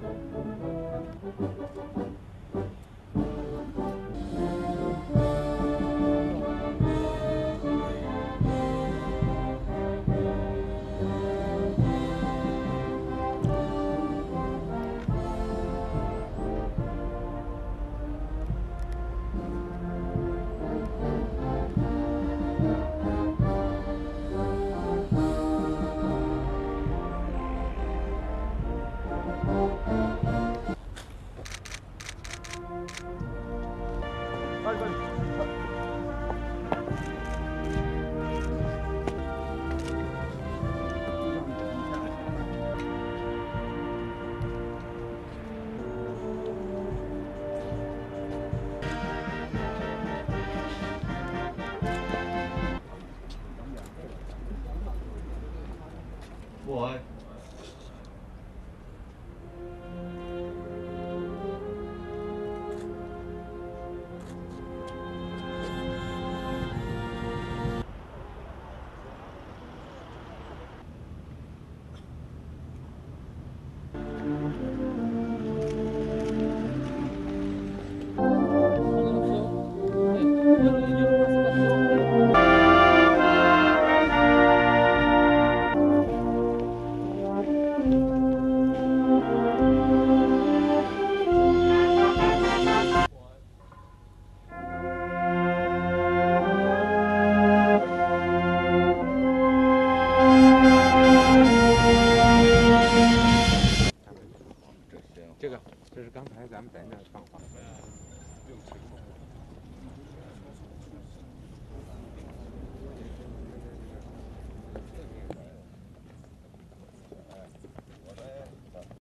Thank you. Why? 刚才咱们在那放花没有停过